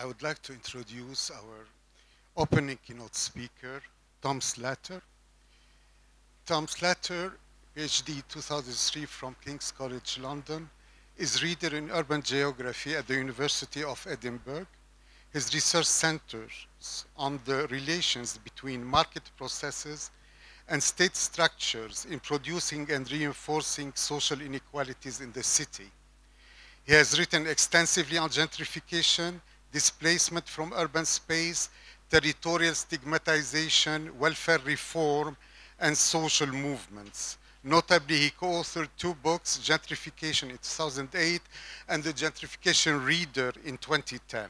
I would like to introduce our opening keynote speaker, Tom Slater. Tom Slater, PhD 2003 from King's College London, is reader in urban geography at the University of Edinburgh. His research centers on the relations between market processes and state structures in producing and reinforcing social inequalities in the city. He has written extensively on gentrification, displacement from urban space, territorial stigmatization, welfare reform, and social movements. Notably, he co-authored two books, Gentrification in 2008 and The Gentrification Reader in 2010.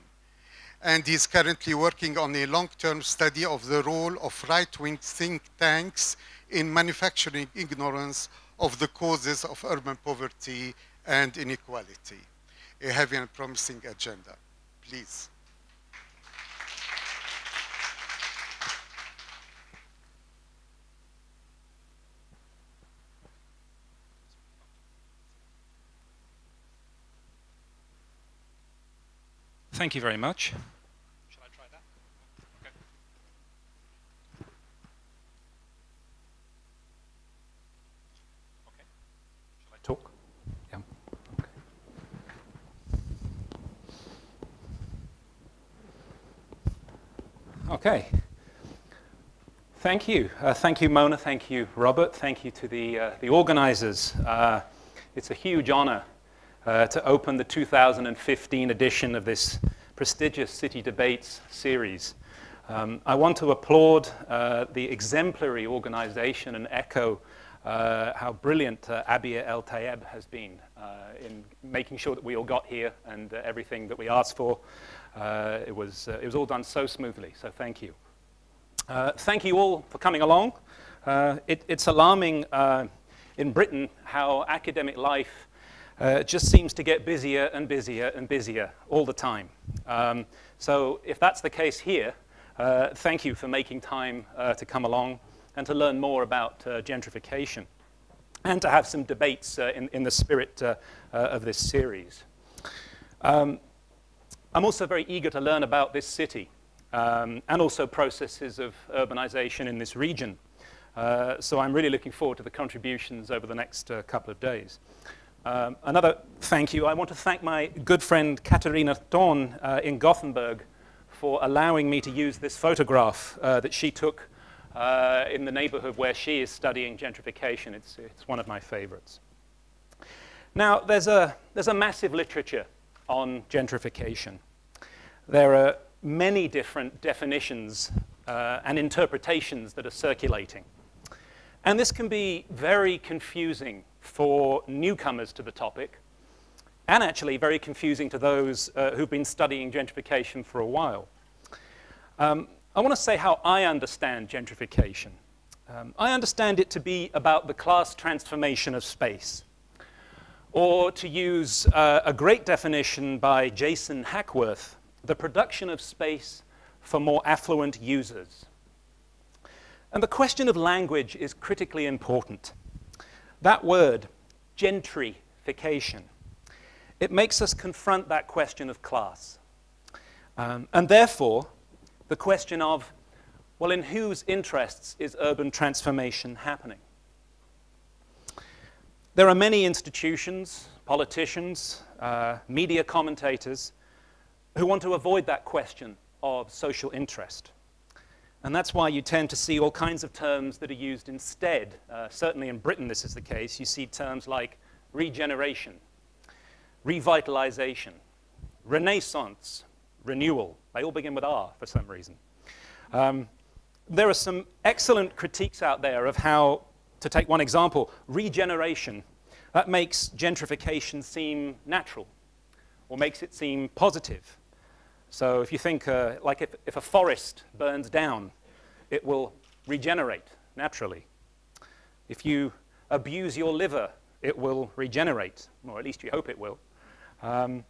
And he's currently working on a long-term study of the role of right-wing think tanks in manufacturing ignorance of the causes of urban poverty and inequality. A heavy and promising agenda. Please. Thank you very much. Shall I try that? Okay. Okay. Shall I talk? Yeah. Okay. Okay. Thank you. Uh, thank you, Mona. Thank you, Robert. Thank you to the, uh, the organizers. Uh, it's a huge honor uh, to open the 2015 edition of this prestigious City Debates series. Um, I want to applaud uh, the exemplary organization and echo uh, how brilliant uh, Abia El Tayeb has been in making sure that we all got here and everything that we asked for. Uh, it, was, it was all done so smoothly, so thank you. thank you all for coming along. It, it's alarming in Britain how academic life uh, just seems to get busier and busier and busier all the time. Um, so if that's the case here, uh, thank you for making time uh, to come along and to learn more about uh, gentrification and to have some debates uh, in, in the spirit uh, of this series. Um, I'm also very eager to learn about this city um, and also processes of urbanization in this region. so I'm really looking forward to the contributions over the next couple of days. Um, another thank you. I want to thank my good friend Catharina Thörn uh, in Gothenburg for allowing me to use this photograph uh, that she took uh, in the neighborhood where she is studying gentrification. It's, it's one of my favorites. Now, there's a, there's a massive literature on gentrification. There are many different definitions uh, and interpretations that are circulating. And this can be very confusing for newcomers to the topic, and actually very confusing to those uh, who've been studying gentrification for a while. Um, I want to say how I understand gentrification. Um, I understand it to be about the class transformation of space. Or to use uh, a great definition by Jason Hackworth, the production of space for more affluent users. And the question of language is critically important. That word, gentrification, it makes us confront that question of class. Um, and therefore, the question of, well, in whose interests is urban transformation happening? There are many institutions, politicians, uh, media commentators who want to avoid that question of social interest. And that's why you tend to see all kinds of terms that are used instead. Uh, certainly in Britain, this is the case. You see terms like regeneration, revitalization, renaissance, renewal. They all begin with R for some reason. Um, there are some excellent critiques out there of how, to take one example, regeneration, that makes gentrification seem natural or makes it seem positive. So if you think, uh, like if, if a forest burns down, it will regenerate naturally. If you abuse your liver, it will regenerate, or at least you hope it will. Um,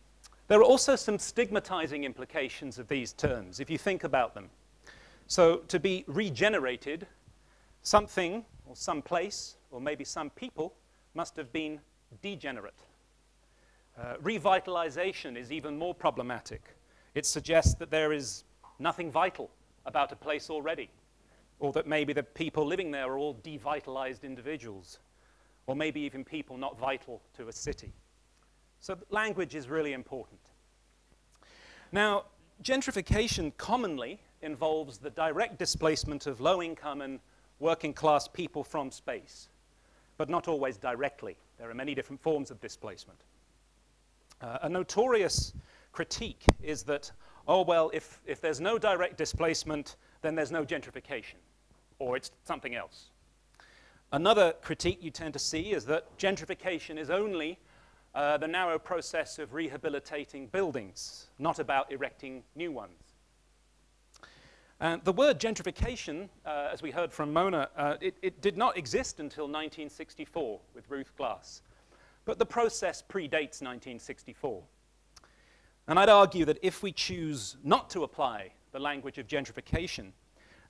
there are also some stigmatizing implications of these terms, if you think about them. So to be regenerated, something or some place or maybe some people must have been degenerate. Uh, revitalization is even more problematic It suggests that there is nothing vital about a place already, or that maybe the people living there are all devitalized individuals, or maybe even people not vital to a city. So language is really important. Now, gentrification commonly involves the direct displacement of low income and working class people from space, but not always directly. There are many different forms of displacement. Uh, a notorious critique is that, oh, well, if, if there's no direct displacement, then there's no gentrification, or it's something else. Another critique you tend to see is that gentrification is only uh, the narrow process of rehabilitating buildings, not about erecting new ones. And the word gentrification, uh, as we heard from Mona, uh, it, it, did not exist until 1964 with Ruth Glass. But the process predates 1964. And I'd argue that if we choose not to apply the language of gentrification,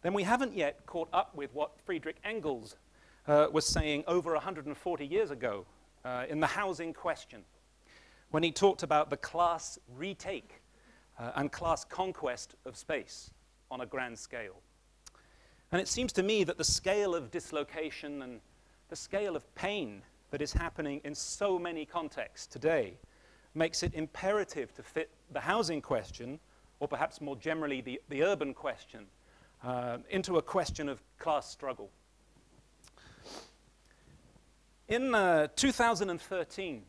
then we haven't yet caught up with what Friedrich Engels uh, was saying over 140 years ago uh, in the housing question, when he talked about the class retake uh, and class conquest of space on a grand scale. And it seems to me that the scale of dislocation and the scale of pain that is happening in so many contexts today makes it imperative to fit the housing question, or perhaps more generally the, the urban question, uh, into a question of class struggle. In uh, 2013,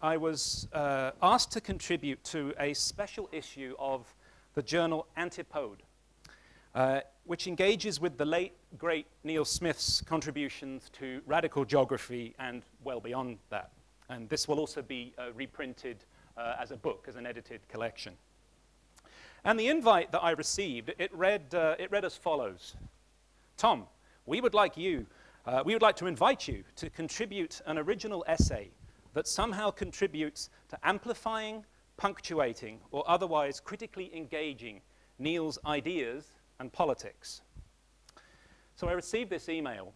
I was uh, asked to contribute to a special issue of the journal Antipode, uh, which engages with the late, great Neil Smith's contributions to radical geography and well beyond that. And this will also be uh, reprinted uh, as a book, as an edited collection. And the invite that I received, it read, uh, it read as follows. Tom, we would like you, uh, we would like to invite you to contribute an original essay that somehow contributes to amplifying, punctuating, or otherwise critically engaging Neil's ideas and politics. So I received this email,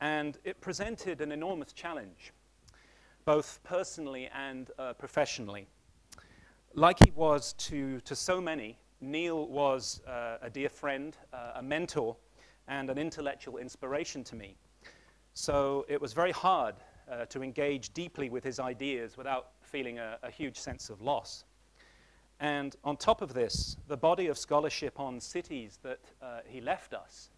and it presented an enormous challenge, both personally and uh, professionally. Like he was to, to so many, Neil was uh, a dear friend, uh, a mentor, and an intellectual inspiration to me. So it was very hard uh, to engage deeply with his ideas without feeling a, a huge sense of loss. And on top of this, the body of scholarship on cities that uh, he left us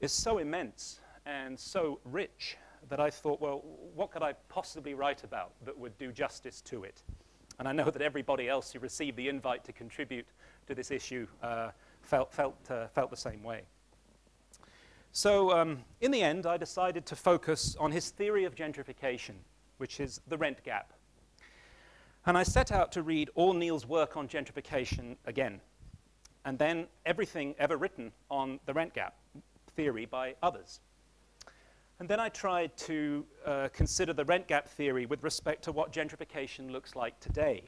is so immense and so rich that I thought, well, what could I possibly write about that would do justice to it? And I know that everybody else who received the invite to contribute to this issue uh, felt, felt, uh, felt the same way. So, um, in the end, I decided to focus on his theory of gentrification, which is the rent gap. And I set out to read all Neil's work on gentrification again, and then everything ever written on the rent gap theory by others. And then I tried to uh, consider the rent gap theory with respect to what gentrification looks like today,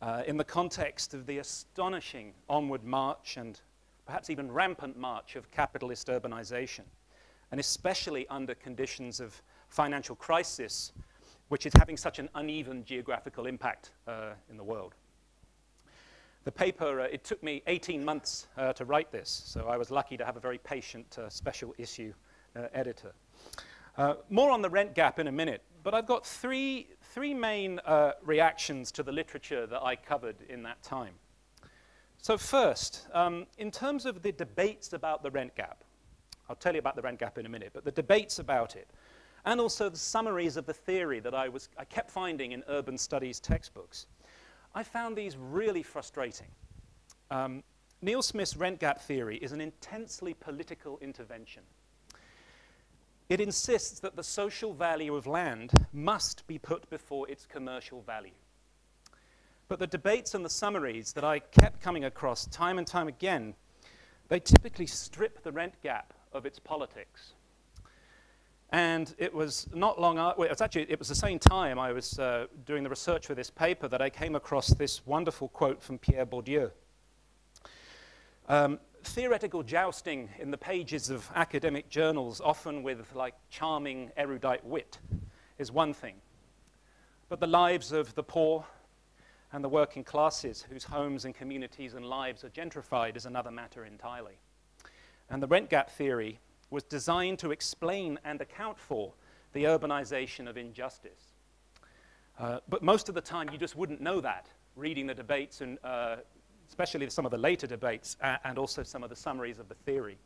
uh, in the context of the astonishing onward march and perhaps even rampant march of capitalist urbanization, and especially under conditions of financial crisis which is having such an uneven geographical impact uh, in the world. The paper, uh, it took me 18 months uh, to write this, so I was lucky to have a very patient uh, special issue uh, editor. Uh, more on the rent gap in a minute, but I've got three, three main reactions to the literature that I covered in that time. So first, um, in terms of the debates about the rent gap, I'll tell you about the rent gap in a minute, but the debates about it, and also the summaries of the theory that I, was, I kept finding in urban studies textbooks. I found these really frustrating. Um, Neil Smith's rent gap theory is an intensely political intervention. It insists that the social value of land must be put before its commercial value. But the debates and the summaries that I kept coming across time and time again, they typically strip the rent gap of its politics. And it was not long, well, it was actually, it was the same time I was uh, doing the research for this paper that I came across this wonderful quote from Pierre Bourdieu. Um, theoretical jousting in the pages of academic journals, often with like charming erudite wit, is one thing. But the lives of the poor and the working classes whose homes and communities and lives are gentrified is another matter entirely. And the rent gap theory was designed to explain and account for the urbanization of injustice. Uh, but most of the time, you just wouldn't know that, reading the debates, and uh, especially some of the later debates, uh, and also some of the summaries of the theory.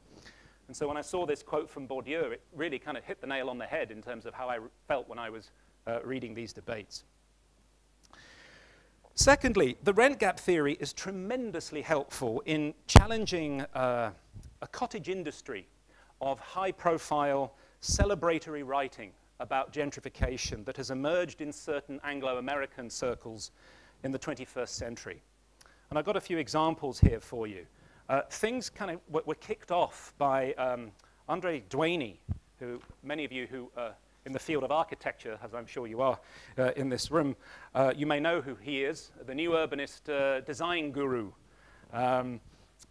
And so when I saw this quote from Bourdieu, it really kind of hit the nail on the head in terms of how I felt when I was uh, reading these debates. Secondly, the rent gap theory is tremendously helpful in challenging uh, a cottage industry of high profile, celebratory writing about gentrification that has emerged in certain Anglo American circles in the 21st century. And I've got a few examples here for you. Uh, things kind of were, were, kicked off by um, Andre Duany, who many of you who are in the field of architecture, as I'm sure you are uh, in this room, uh, you may know who he is, the new urbanist uh, design guru, um,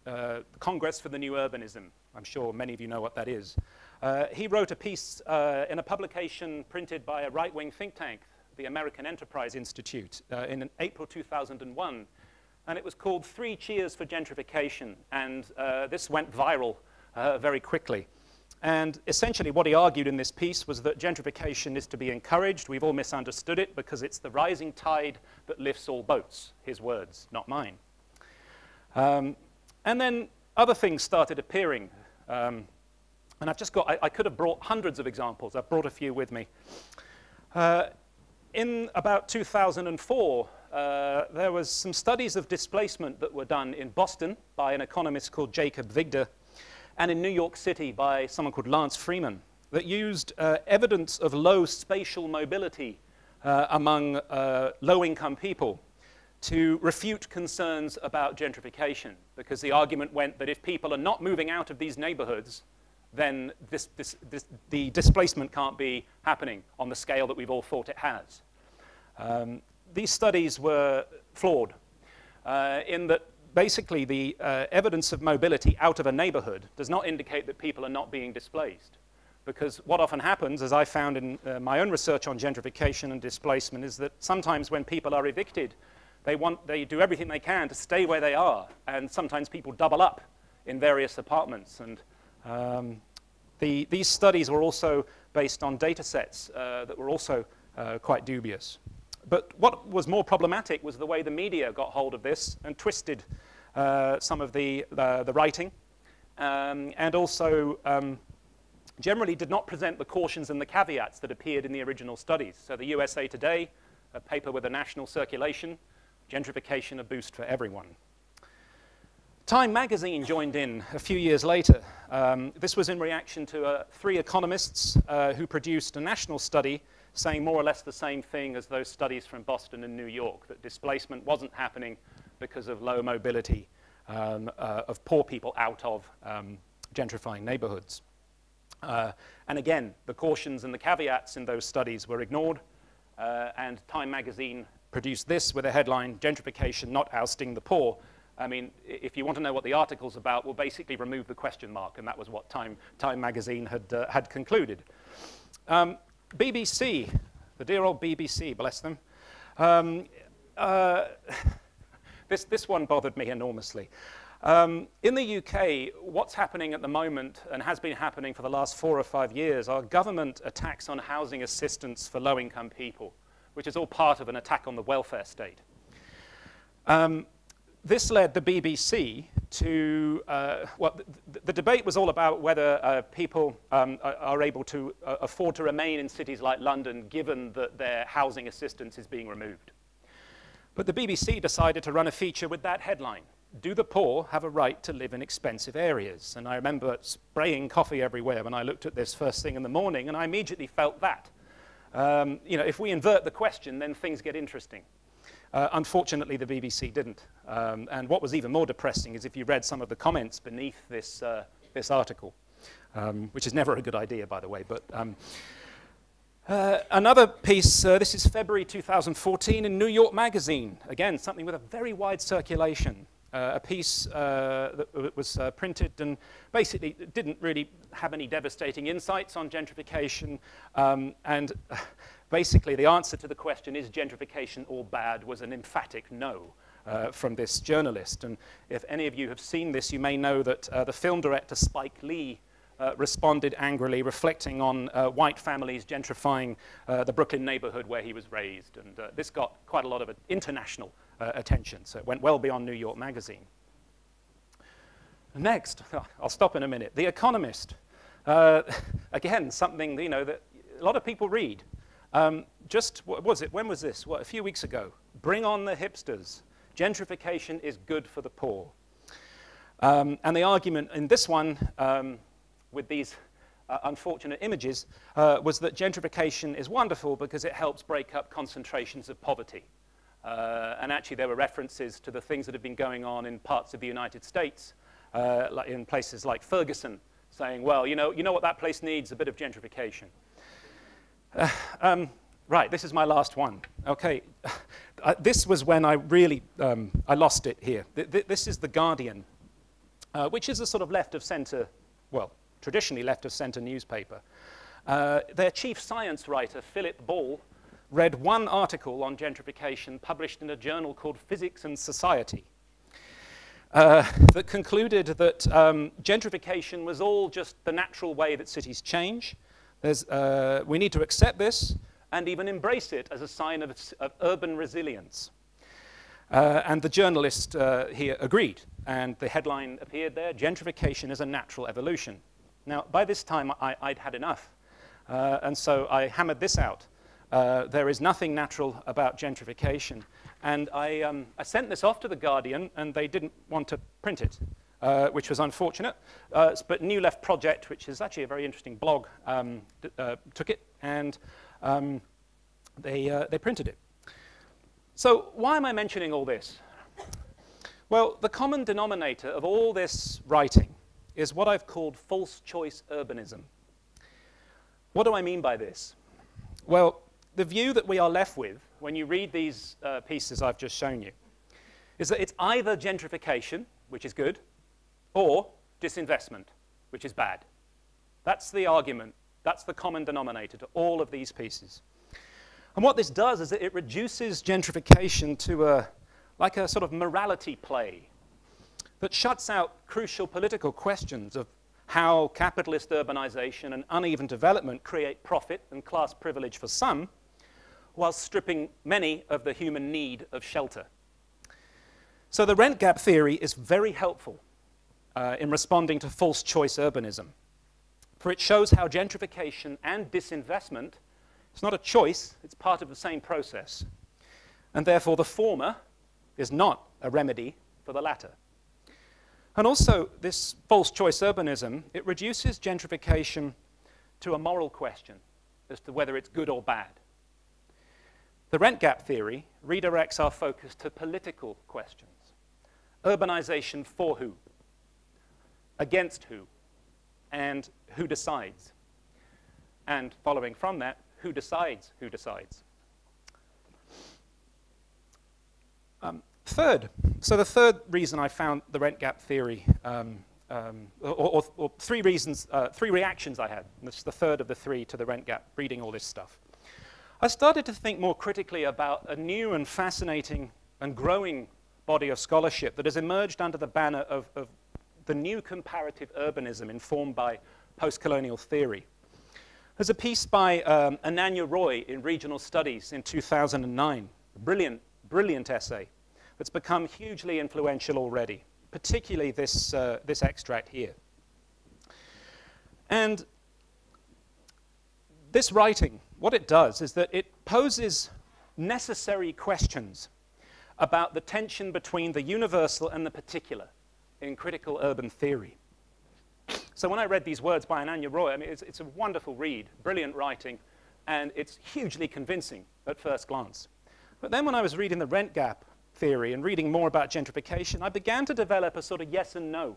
uh, Congress for the New Urbanism. I'm sure many of you know what that is. Uh, he wrote a piece uh, in a publication printed by a right-wing think tank, the American Enterprise Institute, uh, in April 2001. And it was called Three Cheers for Gentrification. And uh, this went viral uh, very quickly. And essentially, what he argued in this piece was that gentrification is to be encouraged. We've all misunderstood it because it's the rising tide that lifts all boats. His words, not mine. Um, and then other things started appearing. Um, and I've just got, I, I, could have brought hundreds of examples. I've brought a few with me. Uh, in about 2004, uh, there was some studies of displacement that were done in Boston by an economist called Jacob Vigdor, and in New York City by someone called Lance Freeman, that used uh, evidence of low spatial mobility uh, among uh, low-income people to refute concerns about gentrification, because the argument went that if people are not moving out of these neighborhoods, then this, this, this, the displacement can't be happening on the scale that we've all thought it has. Um, these studies were flawed uh, in that basically the uh, evidence of mobility out of a neighborhood does not indicate that people are not being displaced. Because what often happens, as I found in uh, my own research on gentrification and displacement, is that sometimes when people are evicted, they, want, they do everything they can to stay where they are. And sometimes people double up in various apartments. And um, the, these studies were also based on data sets uh, that were also uh, quite dubious. But what was more problematic was the way the media got hold of this and twisted uh, some of the, the writing, um, and also um, generally did not present the cautions and the caveats that appeared in the original studies. So the USA Today, a paper with a national circulation, gentrification a boost for everyone. Time magazine joined in a few years later. Um, this was in reaction to uh, three economists uh, who produced a national study saying more or less the same thing as those studies from Boston and New York, that displacement wasn't happening because of low mobility um, uh, of poor people out of um, gentrifying neighborhoods. Uh, and again, the cautions and the caveats in those studies were ignored, uh, and Time magazine produced this with a headline, Gentrification Not Ousting the Poor, I mean, if you want to know what the article's about, we'll basically remove the question mark, and that was what Time, Time magazine had, uh, had concluded. Um, BBC, the dear old BBC, bless them. Um, uh, this, this one bothered me enormously. Um, in the UK, what's happening at the moment and has been happening for the last four or five years are government attacks on housing assistance for low-income people, which is all part of an attack on the welfare state. Um, this led the BBC to, uh, well, the, the, debate was all about whether uh, people um, are, able to uh, afford to remain in cities like London given that their housing assistance is being removed. But the BBC decided to run a feature with that headline, Do the Poor Have a Right to Live in Expensive Areas? And I remember spraying coffee everywhere when I looked at this first thing in the morning, and I immediately felt that. Um, you know, if we invert the question, then things get interesting. Uh, unfortunately, the BBC didn't. Um, and what was even more depressing is if you read some of the comments beneath this, uh, this article, um, which is never a good idea, by the way. But um, uh, another piece, uh, this is February 2014 in New York Magazine. Again, something with a very wide circulation. Uh, a piece uh, that was printed and basically didn't really have any devastating insights on gentrification. Um, and basically, the answer to the question, is gentrification all bad, was an emphatic no. Uh, from this journalist. And if any of you have seen this, you may know that uh, the film director Spike Lee uh, responded angrily, reflecting on uh, white families gentrifying uh, the Brooklyn neighborhood where he was raised. And uh, this got quite a lot of international attention, so it went well beyond New York Magazine. Next, I'll stop in a minute. The Economist. again, something you know that a lot of people read. Um, just, what was it? When was this? What, a few weeks ago. Bring on the hipsters. Gentrification is good for the poor. Um, and the argument in this one, um, with these uh, unfortunate images, uh, was that gentrification is wonderful because it helps break up concentrations of poverty. Uh, and actually, there were references to the things that have been going on in parts of the United States, uh, like in places like Ferguson, saying, well, you know, you know what that place needs? A bit of gentrification. Uh, um, right, this is my last one. Okay, uh, this was when I really, um, I lost it here. Th th this is The Guardian, uh, which is a sort of left of center, well, traditionally left of center newspaper. Uh, their chief science writer, Philip Ball, read one article on gentrification published in a journal called Physics and Society. Uh, that concluded that um, gentrification was all just the natural way that cities change, uh, we need to accept this and even embrace it as a sign of, of urban resilience. Uh, and the journalist uh, here agreed, and the headline appeared there, gentrification is a natural evolution. Now, by this time, I, would had enough, uh, and so I hammered this out. Uh, there is nothing natural about gentrification. And I, um, I sent this off to The Guardian, and they didn't want to print it uh, which was unfortunate. Uh, but New Left Project, which is actually a very interesting blog, um, uh, took it and um, they, uh, they printed it. So why am I mentioning all this? Well, the common denominator of all this writing is what I've called false choice urbanism. What do I mean by this? Well, the view that we are left with when you read these uh, pieces I've just shown you is that it's either gentrification, which is good, or disinvestment, which is bad. That's the argument. That's the common denominator to all of these pieces. And what this does is that it reduces gentrification to a, like a sort of morality play that shuts out crucial political questions of how capitalist urbanization and uneven development create profit and class privilege for some, while stripping many of the human need of shelter. So the rent gap theory is very helpful uh, in responding to false choice urbanism. For it shows how gentrification and disinvestment is not a choice, it's part of the same process. And therefore, the former is not a remedy for the latter. And also, this false choice urbanism, it reduces gentrification to a moral question as to whether it's good or bad. The rent gap theory redirects our focus to political questions. Urbanization for who? against who, and who decides. And following from that, who decides who decides. Um, third, so the third reason I found the rent gap theory, um, um, or, or, or, three reasons, uh, three reactions I had. This is the third of the three to the rent gap, reading all this stuff. I started to think more critically about a new and fascinating and growing body of scholarship that has emerged under the banner of, of the new comparative urbanism informed by post-colonial theory. There's a piece by um, Ananya Roy in Regional Studies in 2009, a brilliant, brilliant essay that's become hugely influential already, particularly this, uh, this extract here. And this writing, what it does is that it poses necessary questions about the tension between the universal and the particular in critical urban theory. So when I read these words by Ananya Roy, I mean, it's, it's a wonderful read, brilliant writing, and it's hugely convincing at first glance. But then when I was reading the rent gap theory and reading more about gentrification, I began to develop a sort of yes and no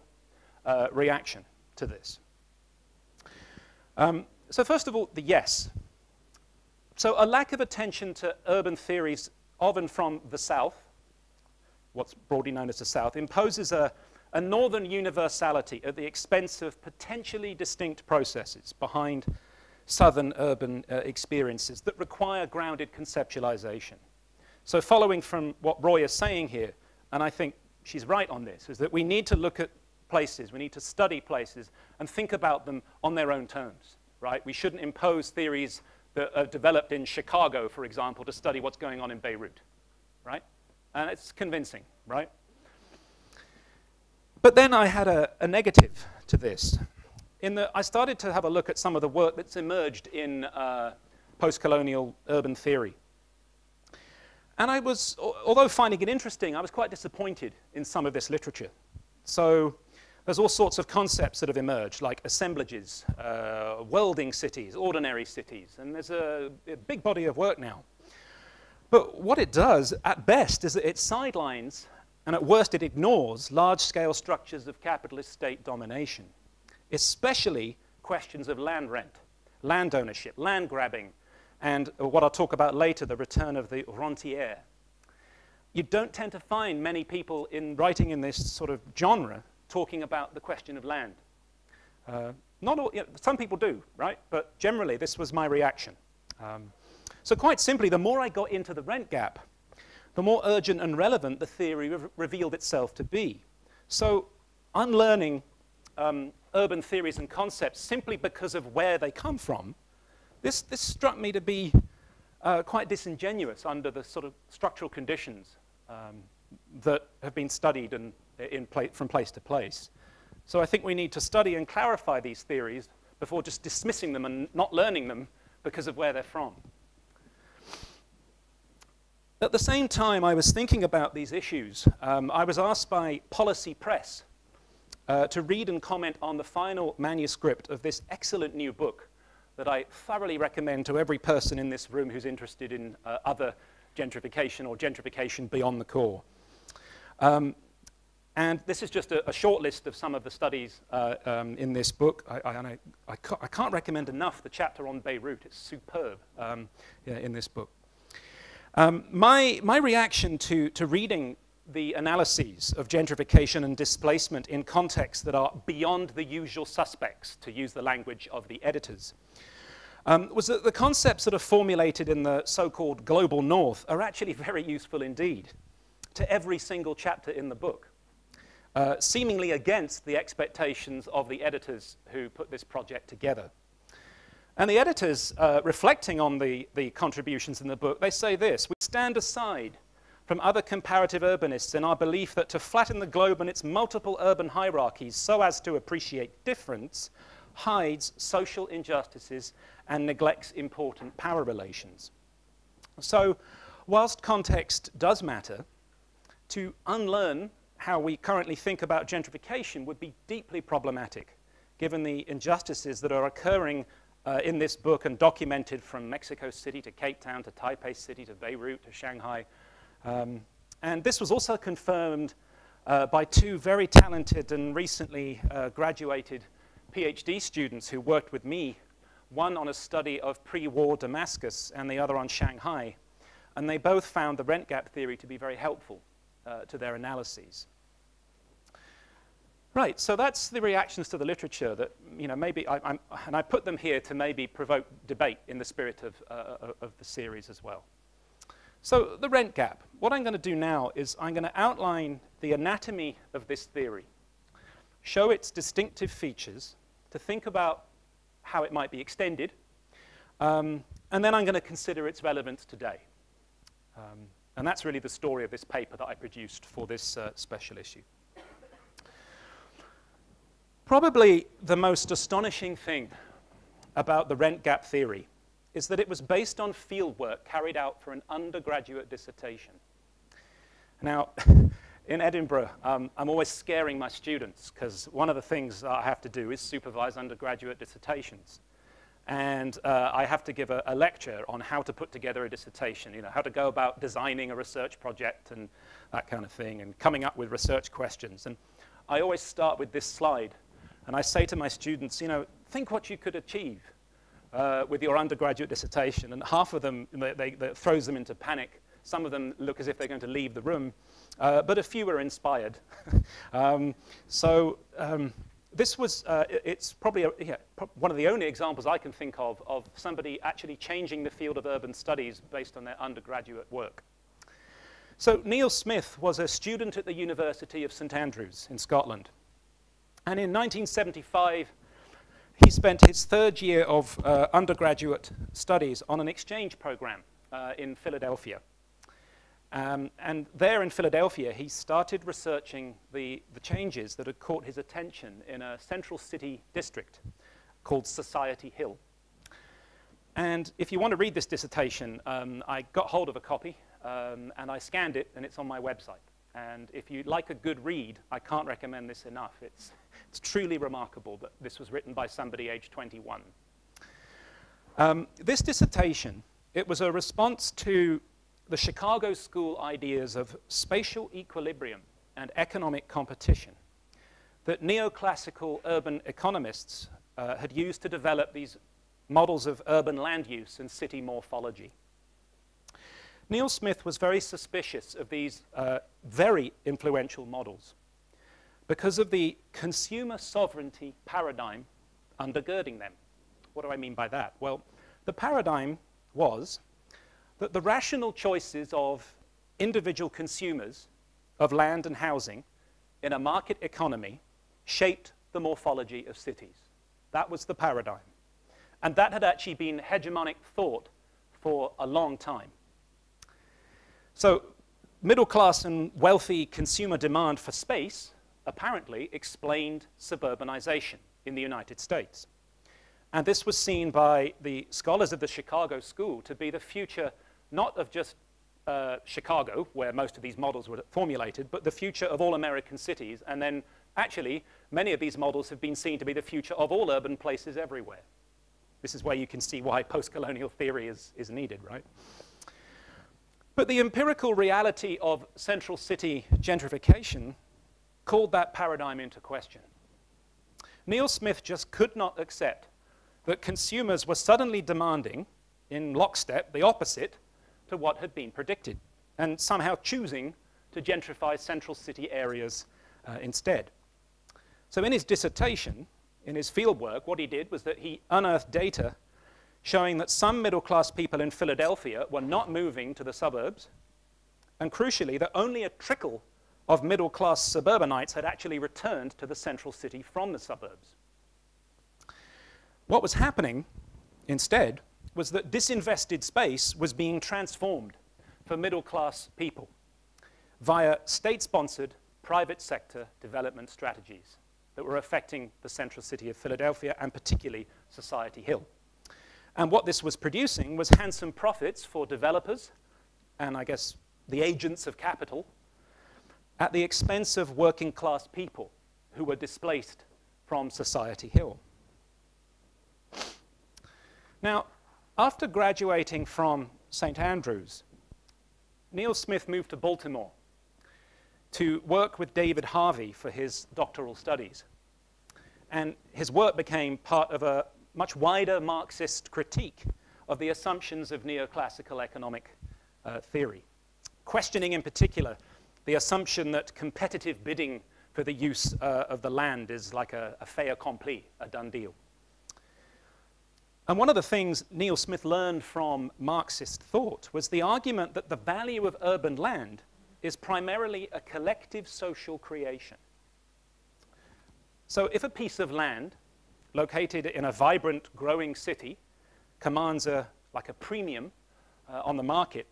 uh, reaction to this. Um, so first of all, the yes. So a lack of attention to urban theories of and from the South, what's broadly known as the South, imposes a, a northern universality at the expense of potentially distinct processes behind southern urban uh, experiences that require grounded conceptualization. So, following from what Roy is saying here, and I think she's right on this, is that we need to look at places, we need to study places and think about them on their own terms, right? We shouldn't impose theories that are developed in Chicago, for example, to study what's going on in Beirut, right? And it's convincing, right? But then I had a, a negative to this. In the, I started to have a look at some of the work that's emerged in uh, post-colonial urban theory. And I was, although finding it interesting, I was quite disappointed in some of this literature. So there's all sorts of concepts that have emerged, like assemblages, uh, worlding cities, ordinary cities, and there's a, a, big body of work now. But what it does, at best, is that it sidelines, and at worst, it ignores large-scale structures of capitalist state domination, especially questions of land rent, land ownership, land grabbing, and what I'll talk about later, the return of the rentier. You don't tend to find many people in writing in this sort of genre talking about the question of land. Uh, not all, you know, some people do, right? But generally, this was my reaction. Um, so quite simply, the more I got into the rent gap, the more urgent and relevant the theory re revealed itself to be. So unlearning um, urban theories and concepts simply because of where they come from, this, this struck me to be uh, quite disingenuous under the sort of structural conditions um, that have been studied and pla from place to place. So I think we need to study and clarify these theories before just dismissing them and not learning them because of where they're from. At the same time I was thinking about these issues, um, I was asked by Policy Press uh, to read and comment on the final manuscript of this excellent new book that I thoroughly recommend to every person in this room who's interested in uh, other gentrification or gentrification beyond the core. Um, and this is just a, a, short list of some of the studies uh, um, in this book. I, I, I, I, can't recommend enough the chapter on Beirut. It's superb um, yeah, in this book. Um, my, my reaction to, to reading the analyses of gentrification and displacement in contexts that are beyond the usual suspects, to use the language of the editors, um, was that the concepts that are formulated in the so-called global north are actually very useful indeed to every single chapter in the book. Uh, seemingly against the expectations of the editors who put this project together. And the editors, uh, reflecting on the, the contributions in the book, they say this, we stand aside from other comparative urbanists in our belief that to flatten the globe and its multiple urban hierarchies so as to appreciate difference hides social injustices and neglects important power relations. So, whilst context does matter, to unlearn how we currently think about gentrification would be deeply problematic, given the injustices that are occurring uh, in this book and documented from Mexico City to Cape Town to Taipei City to Beirut to Shanghai. Um, and this was also confirmed uh, by two very talented and recently uh, graduated PhD students who worked with me, one on a study of pre-war Damascus and the other on Shanghai. And they both found the rent gap theory to be very helpful uh, to their analyses. Right, so that's the reactions to the literature that, you know, maybe, I, am and I put them here to maybe provoke debate in the spirit of, uh, uh, of the series as well. So the rent gap, what I'm going to do now is I'm going to outline the anatomy of this theory, show its distinctive features, to think about how it might be extended, um, and then I'm going to consider its relevance today. Um, and that's really the story of this paper that I produced for this uh, special issue. Probably the most astonishing thing about the rent gap theory is that it was based on fieldwork carried out for an undergraduate dissertation. Now, in Edinburgh, um, I'm always scaring my students because one of the things I have to do is supervise undergraduate dissertations. And uh, I have to give a, a, lecture on how to put together a dissertation, you know, how to go about designing a research project and that kind of thing, and coming up with research questions. And I always start with this slide and I say to my students, you know, think what you could achieve uh, with your undergraduate dissertation. And half of them, they, they, they, throws them into panic. Some of them look as if they're going to leave the room. Uh, but a few are inspired. um, so um, this was, uh, it's probably a, yeah, one of the only examples I can think of of somebody actually changing the field of urban studies based on their undergraduate work. So Neil Smith was a student at the University of St Andrews in Scotland. And in 1975, he spent his third year of uh, undergraduate studies on an exchange program uh, in Philadelphia. Um, and there in Philadelphia, he started researching the, the changes that had caught his attention in a central city district called Society Hill. And if you want to read this dissertation, um, I got hold of a copy um, and I scanned it, and it's on my website. And if you like a good read, I can't recommend this enough. It's, it's truly remarkable that this was written by somebody aged 21. Um, this dissertation, it was a response to the Chicago School ideas of spatial equilibrium and economic competition that neoclassical urban economists uh, had used to develop these models of urban land use and city morphology. Neil Smith was very suspicious of these uh, very influential models because of the consumer sovereignty paradigm undergirding them. What do I mean by that? Well, the paradigm was that the rational choices of individual consumers of land and housing in a market economy shaped the morphology of cities. That was the paradigm. And that had actually been hegemonic thought for a long time. So, middle class and wealthy consumer demand for space apparently explained suburbanization in the United States. And this was seen by the scholars of the Chicago School to be the future not of just uh, Chicago, where most of these models were formulated, but the future of all American cities. And then, actually, many of these models have been seen to be the future of all urban places everywhere. This is where you can see why post-colonial theory is, is needed, right? But the empirical reality of central city gentrification called that paradigm into question. Neil Smith just could not accept that consumers were suddenly demanding, in lockstep, the opposite to what had been predicted, and somehow choosing to gentrify central city areas uh, instead. So in his dissertation, in his fieldwork, what he did was that he unearthed data showing that some middle-class people in Philadelphia were not moving to the suburbs, and crucially, that only a trickle of middle-class suburbanites had actually returned to the central city from the suburbs. What was happening instead was that disinvested space was being transformed for middle class people via state sponsored private sector development strategies that were affecting the central city of Philadelphia and particularly Society Hill. And what this was producing was handsome profits for developers and I guess the agents of capital at the expense of working class people who were displaced from Society Hill. Now, after graduating from St. Andrews, Neil Smith moved to Baltimore to work with David Harvey for his doctoral studies. And his work became part of a much wider Marxist critique of the assumptions of neoclassical economic uh, theory, questioning in particular the assumption that competitive bidding for the use uh, of the land is like a, a fait accompli, a done deal. And one of the things Neil Smith learned from Marxist thought was the argument that the value of urban land is primarily a collective social creation. So if a piece of land located in a vibrant, growing city commands a, like a premium uh, on the market,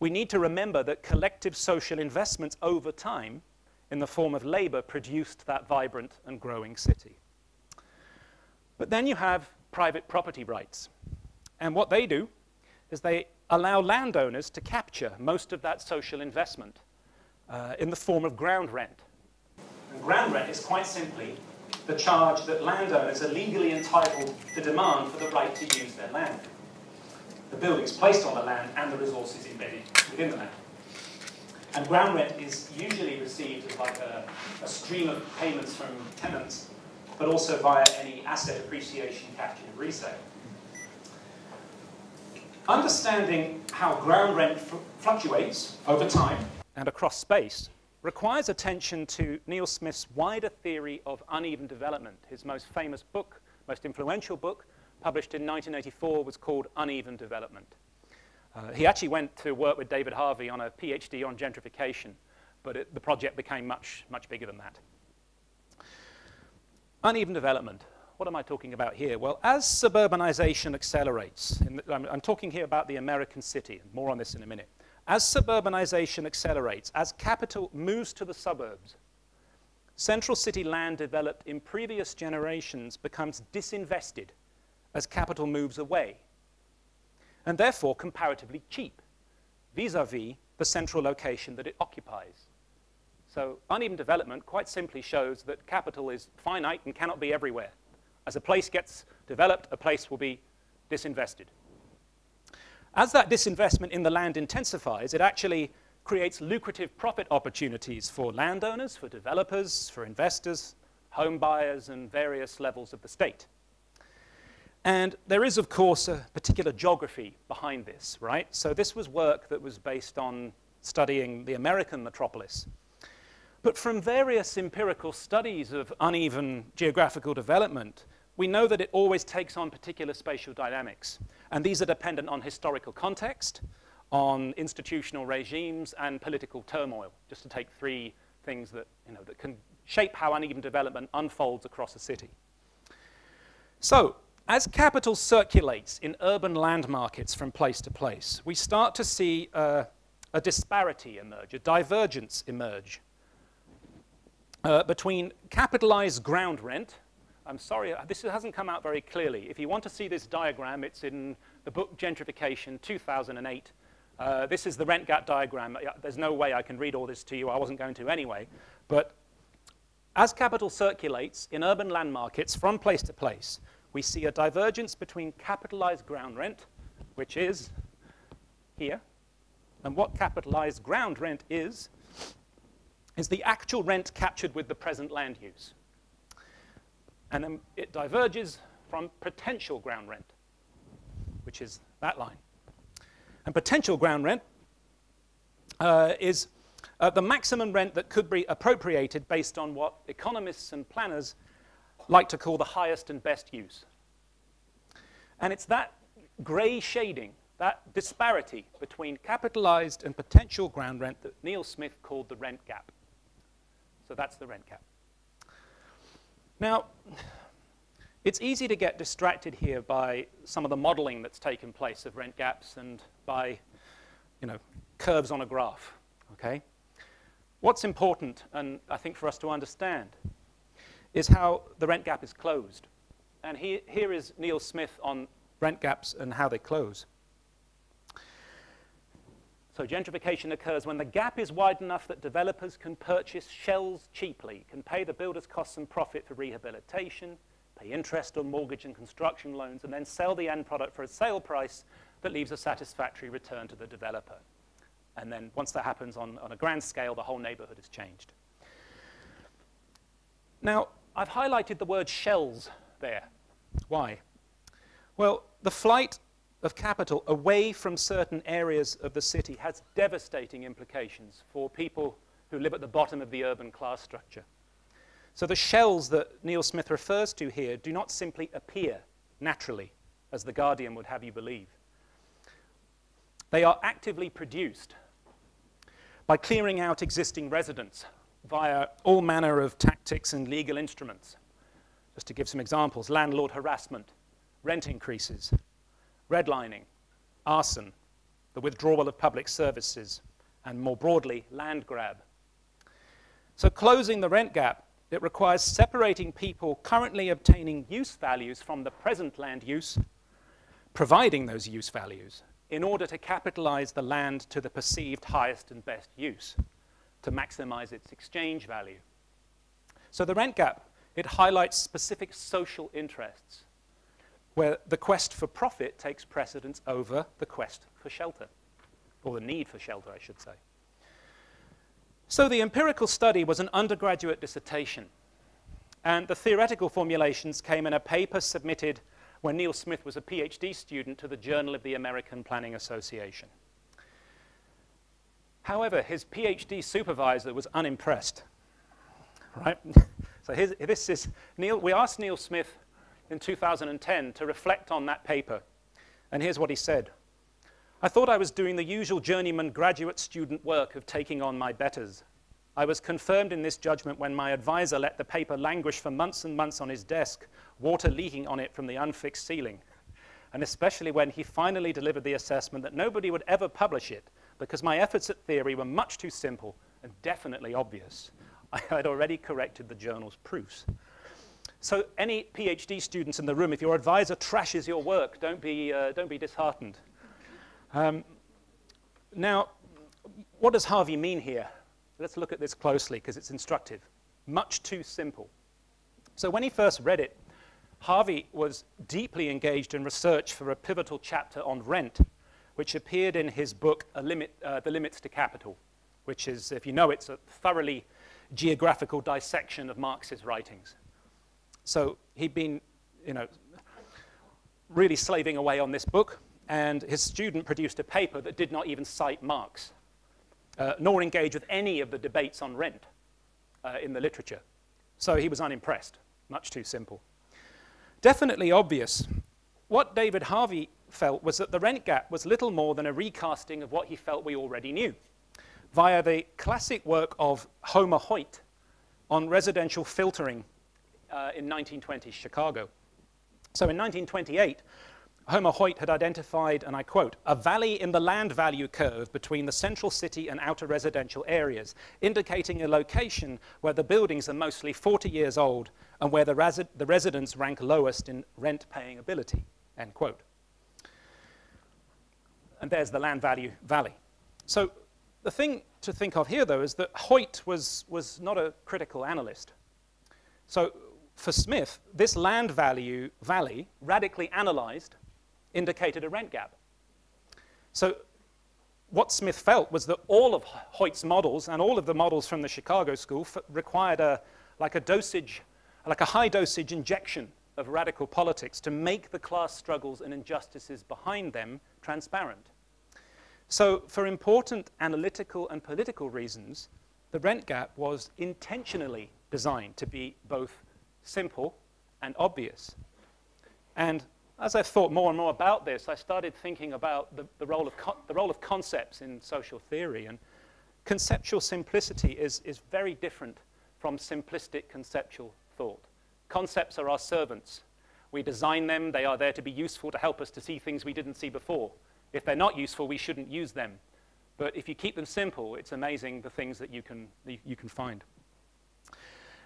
we need to remember that collective social investments over time in the form of labor produced that vibrant and growing city. But then you have private property rights. And what they do is they allow landowners to capture most of that social investment uh, in the form of ground rent. And ground rent is quite simply the charge that landowners are legally entitled to demand for the right to use their land. The buildings placed on the land and the resources embedded within the land. And ground rent is usually received as like a, a stream of payments from tenants but also via any asset appreciation captured in resale. Understanding how ground rent fluctuates over time and across space requires attention to Neil Smith's wider theory of uneven development. His most famous book, most influential book, published in 1984, was called Uneven Development. Uh, he actually went to work with David Harvey on a PhD on gentrification, but it, the project became much, much bigger than that. Uneven development. What am I talking about here? Well, as suburbanization accelerates, the, I'm, I'm talking here about the American city, more on this in a minute. As suburbanization accelerates, as capital moves to the suburbs, central city land developed in previous generations becomes disinvested as capital moves away, and therefore comparatively cheap vis-a-vis -vis the central location that it occupies. So uneven development quite simply shows that capital is finite and cannot be everywhere. As a place gets developed, a place will be disinvested. As that disinvestment in the land intensifies, it actually creates lucrative profit opportunities for landowners, for developers, for investors, home buyers, and various levels of the state. And there is, of course, a particular geography behind this, right? So this was work that was based on studying the American metropolis. But from various empirical studies of uneven geographical development, we know that it always takes on particular spatial dynamics. And these are dependent on historical context, on institutional regimes, and political turmoil, just to take three things that, you know, that can shape how uneven development unfolds across a city. So, as capital circulates in urban land markets from place to place, we start to see uh, a disparity emerge, a divergence emerge uh, between capitalized ground rent. I'm sorry, uh, this hasn't come out very clearly. If you want to see this diagram, it's in the book Gentrification 2008. Uh, this is the rent gap diagram. There's no way I can read all this to you. I wasn't going to anyway. But as capital circulates in urban land markets from place to place, we see a divergence between capitalized ground rent, which is here, and what capitalized ground rent is, is the actual rent captured with the present land use. And then it diverges from potential ground rent, which is that line. And potential ground rent uh, is uh, the maximum rent that could be appropriated based on what economists and planners like to call the highest and best use. And it's that gray shading, that disparity between capitalized and potential ground rent that Neil Smith called the rent gap. So that's the rent gap. Now, it's easy to get distracted here by some of the modeling that's taken place of rent gaps and by, you know, curves on a graph, okay? What's important, and I think for us to understand, is how the rent gap is closed. And he, here is Neil Smith on rent gaps and how they close. So gentrification occurs when the gap is wide enough that developers can purchase shells cheaply, can pay the builder's costs and profit for rehabilitation, pay interest on mortgage and construction loans, and then sell the end product for a sale price that leaves a satisfactory return to the developer. And then once that happens on, on a grand scale, the whole neighborhood is changed. Now, I've highlighted the word shells there. Why? Well, the flight of capital away from certain areas of the city has devastating implications for people who live at the bottom of the urban class structure. So the shells that Neil Smith refers to here do not simply appear naturally, as The Guardian would have you believe. They are actively produced by clearing out existing residents via all manner of tactics and legal instruments. Just to give some examples, landlord harassment, rent increases, redlining, arson, the withdrawal of public services, and more broadly, land grab. So closing the rent gap, it requires separating people currently obtaining use values from the present land use, providing those use values, in order to capitalize the land to the perceived highest and best use, to maximize its exchange value. So the rent gap, it highlights specific social interests where the quest for profit takes precedence over the quest for shelter, or the need for shelter, I should say. So the empirical study was an undergraduate dissertation, and the theoretical formulations came in a paper submitted when Neil Smith was a PhD student to the Journal of the American Planning Association. However, his PhD supervisor was unimpressed. Right? so here's, this is Neil. We asked Neil Smith in 2010 to reflect on that paper. And here's what he said. I thought I was doing the usual journeyman graduate student work of taking on my betters. I was confirmed in this judgment when my advisor let the paper languish for months and months on his desk, water leaking on it from the unfixed ceiling. And especially when he finally delivered the assessment that nobody would ever publish it because my efforts at theory were much too simple and definitely obvious. I had already corrected the journal's proofs. So any PhD students in the room, if your advisor trashes your work, don't be, uh, don't be disheartened. Um, now, what does Harvey mean here? Let's look at this closely because it's instructive. Much too simple. So when he first read it, Harvey was deeply engaged in research for a pivotal chapter on rent, which appeared in his book, Limit, uh, The Limits to Capital, which is, if you know, it's a thoroughly geographical dissection of Marx's writings. So he'd been, you know, really slaving away on this book, and his student produced a paper that did not even cite Marx, uh, nor engage with any of the debates on rent uh, in the literature. So he was unimpressed, much too simple. Definitely obvious. What David Harvey felt was that the rent gap was little more than a recasting of what he felt we already knew via the classic work of Homer Hoyt on residential filtering uh, in 1920 Chicago. So in 1928, Homer Hoyt had identified, and I quote, a valley in the land value curve between the central city and outer residential areas, indicating a location where the buildings are mostly 40 years old and where the, the residents rank lowest in rent paying ability, end quote. And there's the land value valley. So the thing to think of here, though, is that Hoyt was, was not a critical analyst. So for Smith, this land value valley, radically analyzed, indicated a rent gap. So what Smith felt was that all of Hoyt's models and all of the models from the Chicago school required a, like a dosage, like a high dosage injection of radical politics to make the class struggles and injustices behind them transparent. So for important analytical and political reasons, the rent gap was intentionally designed to be both simple, and obvious. And as I thought more and more about this, I started thinking about the, the, role, of the role of concepts in social theory. And conceptual simplicity is, is very different from simplistic conceptual thought. Concepts are our servants. We design them, they are there to be useful to help us to see things we didn't see before. If they're not useful, we shouldn't use them. But if you keep them simple, it's amazing the things that you can, you can find.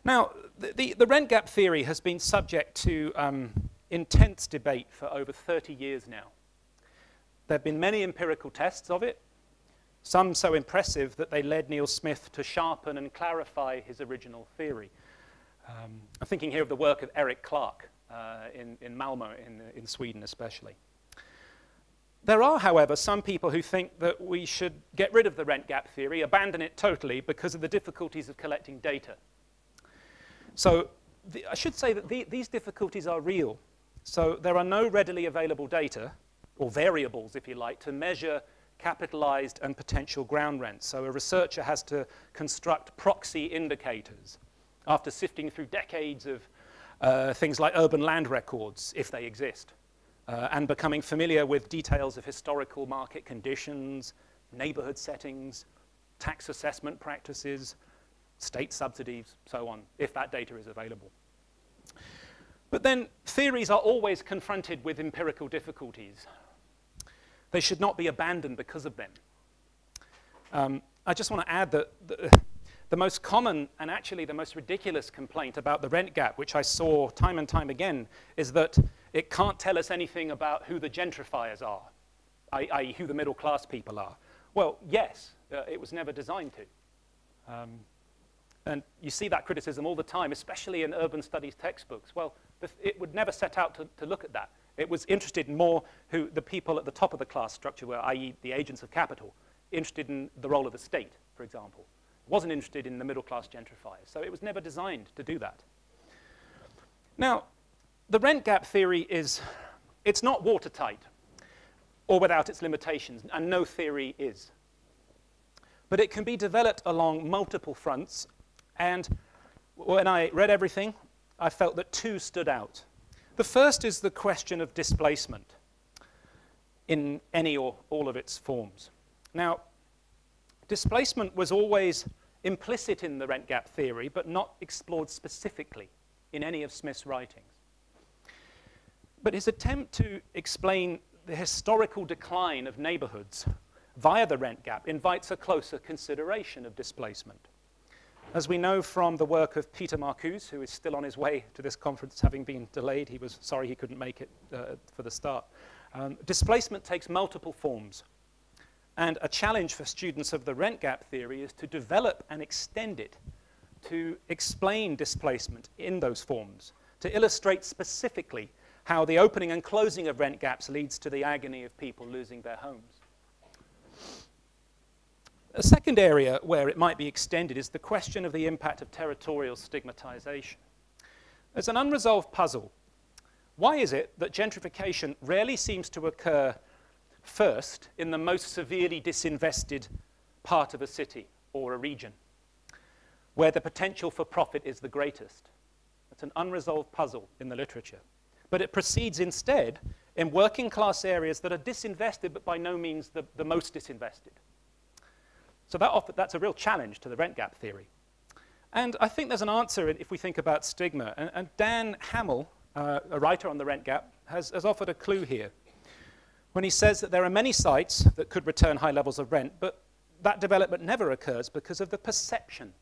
Now, the, the, rent gap theory has been subject to um, intense debate for over 30 years now. There have been many empirical tests of it, some so impressive that they led Neil Smith to sharpen and clarify his original theory. Um, I'm thinking here of the work of Eric Clark uh, in, in Malmo, in, in Sweden especially. There are, however, some people who think that we should get rid of the rent gap theory, abandon it totally because of the difficulties of collecting data. So the, I should say that the, these difficulties are real. So there are no readily available data, or variables, if you like, to measure capitalized and potential ground rents. So a researcher has to construct proxy indicators after sifting through decades of uh, things like urban land records, if they exist, uh, and becoming familiar with details of historical market conditions, neighborhood settings, tax assessment practices, state subsidies, so on, if that data is available. But then theories are always confronted with empirical difficulties. They should not be abandoned because of them. Um, I just want to add that the, the most common and actually the most ridiculous complaint about the rent gap, which I saw time and time again, is that it can't tell us anything about who the gentrifiers are, i.e., who the middle class people are. Well, yes, uh, it was never designed to. Um, and you see that criticism all the time, especially in urban studies textbooks. Well, it would never set out to, to look at that. It was interested in more who the people at the top of the class structure were, i.e. the agents of capital, interested in the role of the state, for example. It wasn't interested in the middle class gentrifiers. So it was never designed to do that. Now, the rent gap theory is, it's not watertight or without its limitations, and no theory is. but it can be developed along multiple fronts. And when I read everything, I felt that two stood out. The first is the question of displacement in any or all of its forms. Now, displacement was always implicit in the rent gap theory, but not explored specifically in any of Smith's writings. But his attempt to explain the historical decline of neighborhoods via the rent gap invites a closer consideration of displacement. As we know from the work of Peter Marcuse, who is still on his way to this conference having been delayed, he was sorry he couldn't make it uh, for the start. Um, displacement takes multiple forms. And a challenge for students of the rent gap theory is to develop and extend it to explain displacement in those forms, to illustrate specifically how the opening and closing of rent gaps leads to the agony of people losing their homes. A second area where it might be extended is the question of the impact of territorial stigmatization. There's an unresolved puzzle. Why is it that gentrification rarely seems to occur first in the most severely disinvested part of a city or a region, where the potential for profit is the greatest? It's an unresolved puzzle in the literature. But it proceeds instead in working class areas that are disinvested, but by no means the, the most disinvested. So that offer, that's a real challenge to the rent gap theory. And I think there's an answer if we think about stigma. And, and Dan Hammel, uh, a writer on the rent gap, has, has offered a clue here when he says that there are many sites that could return high levels of rent, but that development never occurs because of the perception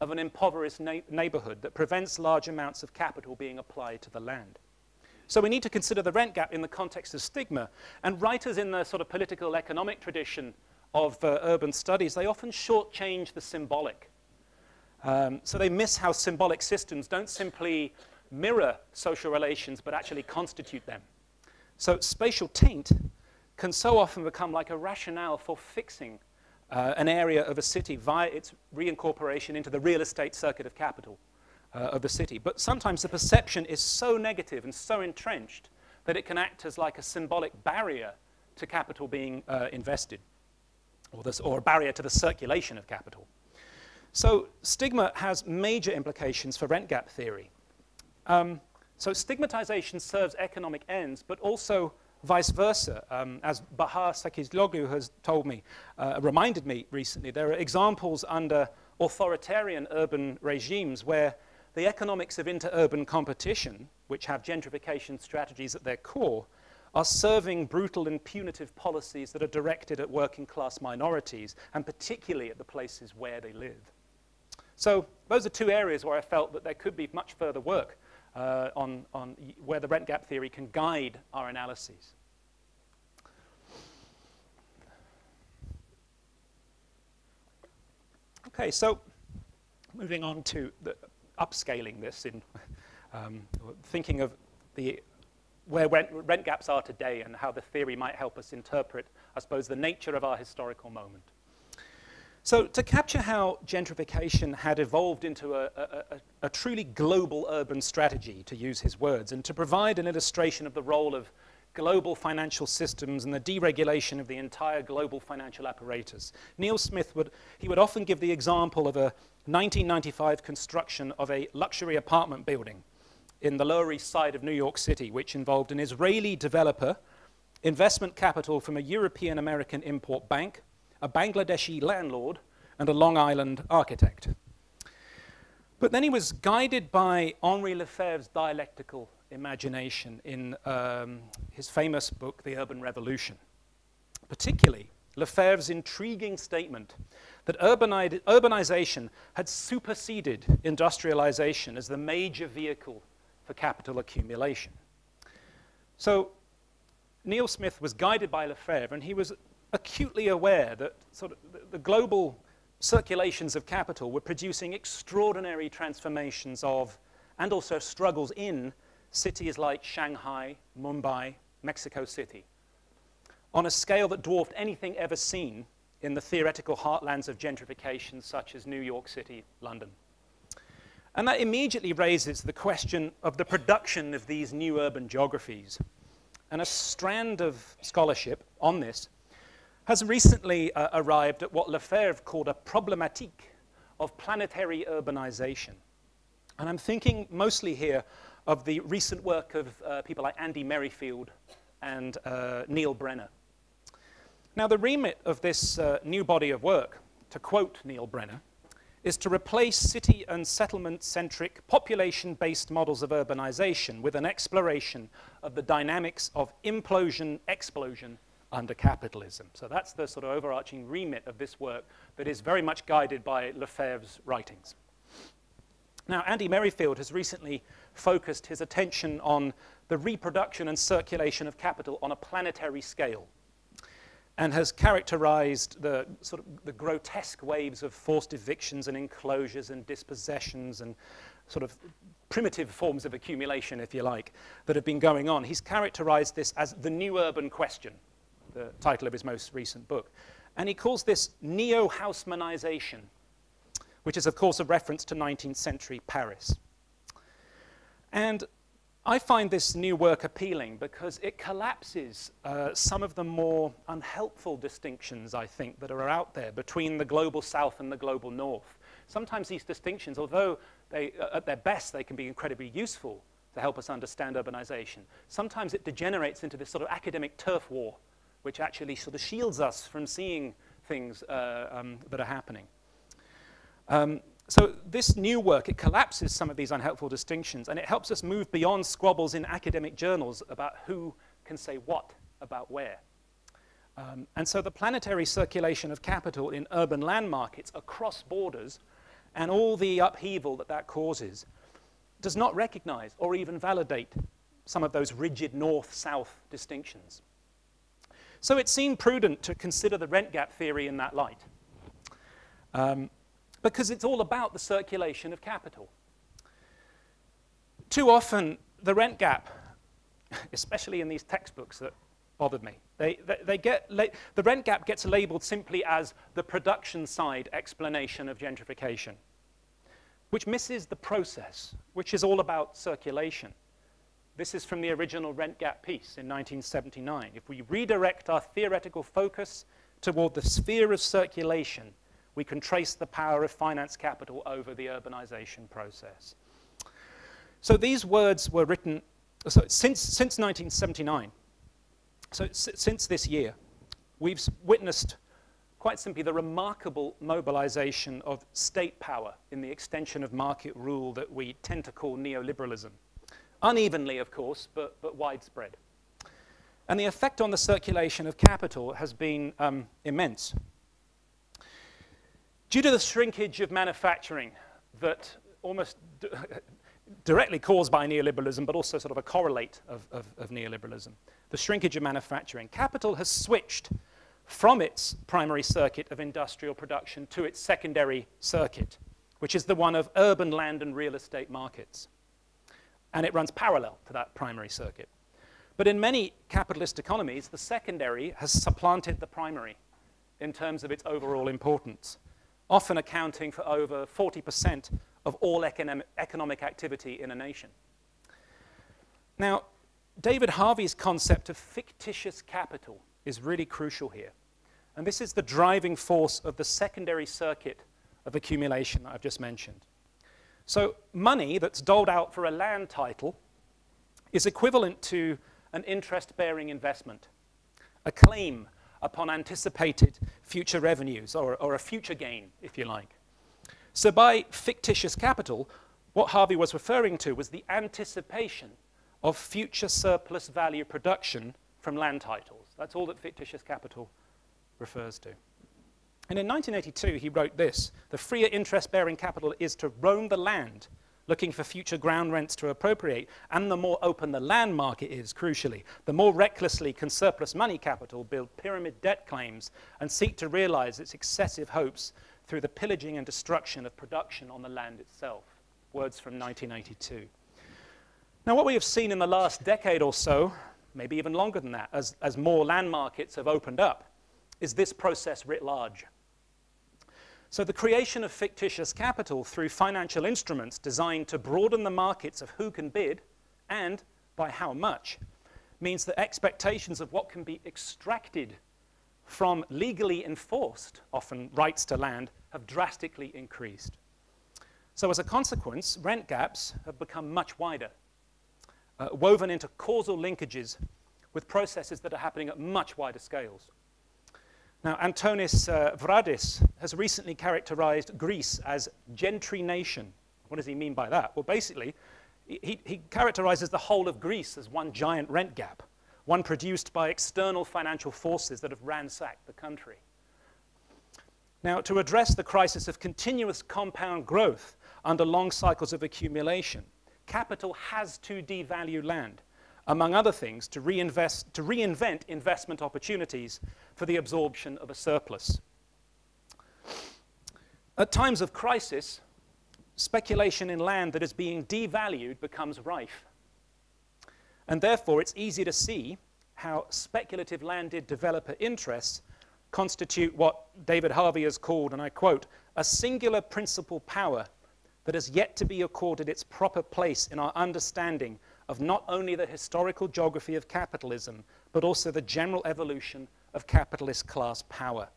of an impoverished neighborhood that prevents large amounts of capital being applied to the land. So we need to consider the rent gap in the context of stigma. And writers in the sort of political economic tradition of uh, urban studies, they often shortchange the symbolic. Um, so they miss how symbolic systems don't simply mirror social relations, but actually constitute them. So spatial taint can so often become like a rationale for fixing uh, an area of a city via its reincorporation into the real estate circuit of capital uh, of the city. But sometimes the perception is so negative and so entrenched that it can act as like a symbolic barrier to capital being uh, invested or, this, or a barrier to the circulation of capital. So stigma has major implications for rent gap theory. Um, so stigmatization serves economic ends, but also vice versa. Um, as Bahar Sakizlioglu has told me, uh, reminded me recently, there are examples under authoritarian urban regimes where the economics of interurban competition, which have gentrification strategies at their core, are serving brutal and punitive policies that are directed at working class minorities, and particularly at the places where they live. So those are two areas where I felt that there could be much further work uh, on, on where the rent gap theory can guide our analyses. Okay, so moving on to the, upscaling this in um, thinking of the where rent, rent, gaps are today and how the theory might help us interpret, I suppose, the nature of our historical moment. So to capture how gentrification had evolved into a, a, a, a, truly global urban strategy, to use his words, and to provide an illustration of the role of global financial systems and the deregulation of the entire global financial apparatus, Neil Smith would, he would often give the example of a 1995 construction of a luxury apartment building in the Lower East Side of New York City, which involved an Israeli developer, investment capital from a European American import bank, a Bangladeshi landlord, and a Long Island architect. But then he was guided by Henri Lefebvre's dialectical imagination in um, his famous book, The Urban Revolution. Particularly, Lefebvre's intriguing statement that urbanization had superseded industrialization as the major vehicle for capital accumulation. So Neil Smith was guided by Lefebvre, and he was acutely aware that sort of the global circulations of capital were producing extraordinary transformations of, and also struggles in, cities like Shanghai, Mumbai, Mexico City, on a scale that dwarfed anything ever seen in the theoretical heartlands of gentrification such as New York City, London. And that immediately raises the question of the production of these new urban geographies. And a strand of scholarship on this has recently uh, arrived at what Lefebvre called a problématique of planetary urbanization. And I'm thinking mostly here of the recent work of uh, people like Andy Merrifield and uh, Neil Brenner. Now, the remit of this uh, new body of work, to quote Neil Brenner, is to replace city and settlement centric population based models of urbanization with an exploration of the dynamics of implosion explosion under capitalism. So that's the sort of overarching remit of this work that is very much guided by Lefebvre's writings. Now, Andy Merrifield has recently focused his attention on the reproduction and circulation of capital on a planetary scale and has characterized the sort of the grotesque waves of forced evictions and enclosures and dispossessions and sort of primitive forms of accumulation, if you like, that have been going on. He's characterized this as the new urban question, the title of his most recent book. And he calls this neo-Haussmannization, which is, of course, a reference to 19th century Paris. And I find this new work appealing because it collapses uh, some of the more unhelpful distinctions, I think, that are out there between the global south and the global north. Sometimes these distinctions, although they, uh, at their best they can be incredibly useful to help us understand urbanization, sometimes it degenerates into this sort of academic turf war, which actually sort of shields us from seeing things uh, um, that are happening. Um, so this new work, it collapses some of these unhelpful distinctions, and it helps us move beyond squabbles in academic journals about who can say what about where. Um, and so the planetary circulation of capital in urban land markets across borders and all the upheaval that that causes does not recognize or even validate some of those rigid north-south distinctions. So it seemed prudent to consider the rent gap theory in that light. Um, because it's all about the circulation of capital. Too often, the rent gap, especially in these textbooks that bothered me, they, they, they get the rent gap gets labeled simply as the production side explanation of gentrification, which misses the process, which is all about circulation. This is from the original rent gap piece in 1979. If we redirect our theoretical focus toward the sphere of circulation, we can trace the power of finance capital over the urbanization process. So these words were written so since, since 1979. So since this year, we've witnessed quite simply the remarkable mobilization of state power in the extension of market rule that we tend to call neoliberalism. Unevenly, of course, but, but widespread. And the effect on the circulation of capital has been um, immense. Due to the shrinkage of manufacturing that almost directly caused by neoliberalism, but also sort of a correlate of, of, of neoliberalism, the shrinkage of manufacturing, capital has switched from its primary circuit of industrial production to its secondary circuit, which is the one of urban land and real estate markets. And it runs parallel to that primary circuit. But in many capitalist economies, the secondary has supplanted the primary in terms of its overall importance often accounting for over 40% of all economic activity in a nation. Now, David Harvey's concept of fictitious capital is really crucial here. And this is the driving force of the secondary circuit of accumulation that I've just mentioned. So money that's doled out for a land title is equivalent to an interest-bearing investment, a claim upon anticipated future revenues or, or a future gain, if you like. So by fictitious capital, what Harvey was referring to was the anticipation of future surplus value production from land titles. That's all that fictitious capital refers to. And in 1982, he wrote this The freer interest bearing capital is to roam the land looking for future ground rents to appropriate. And the more open the land market is, crucially, the more recklessly can surplus money capital build pyramid debt claims and seek to realize its excessive hopes through the pillaging and destruction of production on the land itself. Words from 1982. Now, what we have seen in the last decade or so, maybe even longer than that, as, as more land markets have opened up, is this process writ large. So the creation of fictitious capital through financial instruments designed to broaden the markets of who can bid and by how much means that expectations of what can be extracted from legally enforced, often rights to land, have drastically increased. So as a consequence, rent gaps have become much wider, uh, woven into causal linkages with processes that are happening at much wider scales. Now, Antonis uh, Vradis has recently characterized Greece as gentry nation. What does he mean by that? Well, basically, he, he characterizes the whole of Greece as one giant rent gap, one produced by external financial forces that have ransacked the country. Now, to address the crisis of continuous compound growth under long cycles of accumulation, capital has to devalue land among other things, to, reinvest, to reinvent investment opportunities for the absorption of a surplus. At times of crisis, speculation in land that is being devalued becomes rife. And therefore, it's easy to see how speculative landed developer interests constitute what David Harvey has called, and I quote, a singular principal power that has yet to be accorded its proper place in our understanding of not only the historical geography of capitalism, but also the general evolution of capitalist class power.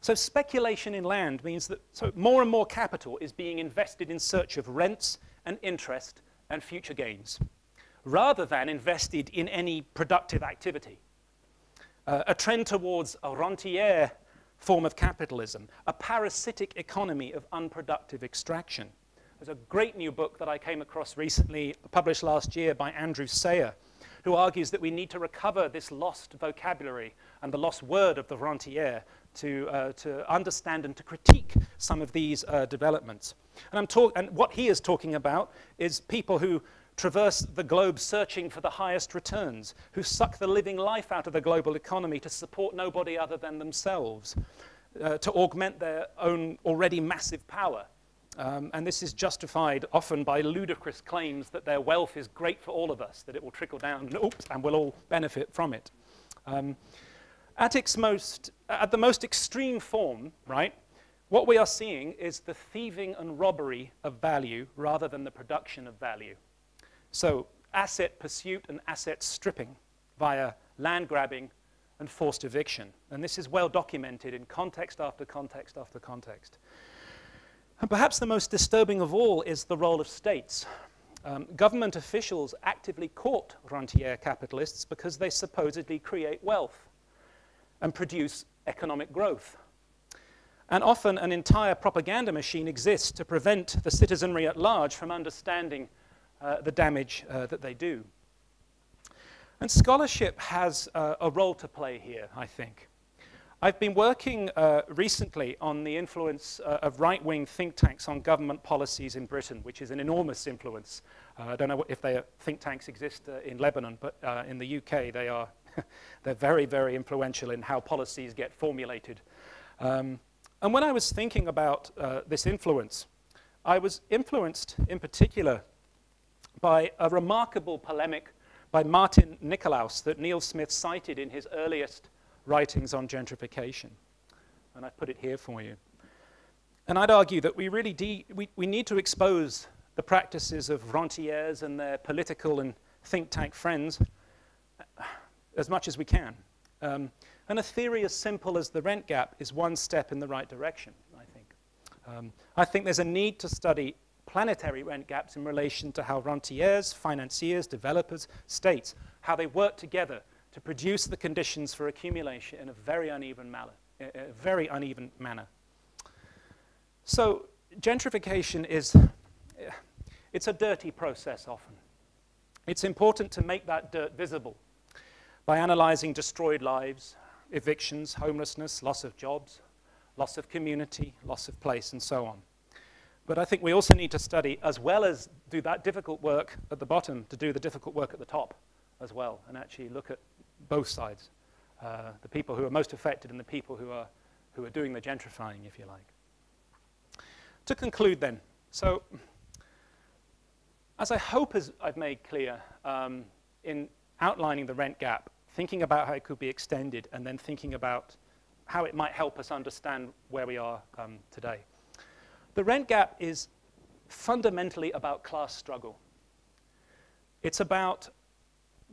So speculation in land means that so more and more capital is being invested in search of rents and interest and future gains, rather than invested in any productive activity. Uh, a trend towards a rentier form of capitalism, a parasitic economy of unproductive extraction. There's a great new book that I came across recently, published last year by Andrew Sayer, who argues that we need to recover this lost vocabulary and the lost word of the rentier to, uh, to understand and to critique some of these uh, developments. And, I'm talk- and what he is talking about is people who traverse the globe searching for the highest returns, who suck the living life out of the global economy to support nobody other than themselves, uh, to augment their own already massive power. Um, and this is justified often by ludicrous claims that their wealth is great for all of us, that it will trickle down and, oops, and we'll all benefit from it. Um, at, its most, at the most extreme form, right, what we are seeing is the thieving and robbery of value rather than the production of value. So asset pursuit and asset stripping via land grabbing and forced eviction. And this is well documented in context after context after context. And perhaps the most disturbing of all is the role of states. Um, government officials actively court rentier capitalists because they supposedly create wealth and produce economic growth. And often an entire propaganda machine exists to prevent the citizenry at large from understanding uh, the damage uh, that they do. And scholarship has uh, a role to play here, I think. I've been working uh, recently on the influence uh, of right wing think tanks on government policies in Britain, which is an enormous influence. Uh, I don't know if they, think tanks exist uh, in Lebanon, but uh, in the UK they are they're very, very influential in how policies get formulated. Um, and when I was thinking about uh, this influence, I was influenced in particular by a remarkable polemic by Martin Nicolaus that Neil Smith cited in his earliest writings on gentrification. And I've put it here for you. And I'd argue that we really we, we need to expose the practices of rentiers and their political and think tank friends as much as we can. Um, and a theory as simple as the rent gap is one step in the right direction, I think. Um, I think there's a need to study planetary rent gaps in relation to how rentiers, financiers, developers, states, how they work together to produce the conditions for accumulation in a very uneven manner. A very uneven manner. So gentrification is it's a dirty process often. It's important to make that dirt visible by analyzing destroyed lives, evictions, homelessness, loss of jobs, loss of community, loss of place, and so on. But I think we also need to study, as well as do that difficult work at the bottom, to do the difficult work at the top as well, and actually look at both sides, uh, the people who are most affected and the people who are, who are doing the gentrifying, if you like. To conclude then, so as I hope as I've made clear um, in outlining the rent gap, thinking about how it could be extended, and then thinking about how it might help us understand where we are um, today. The rent gap is fundamentally about class struggle. It's about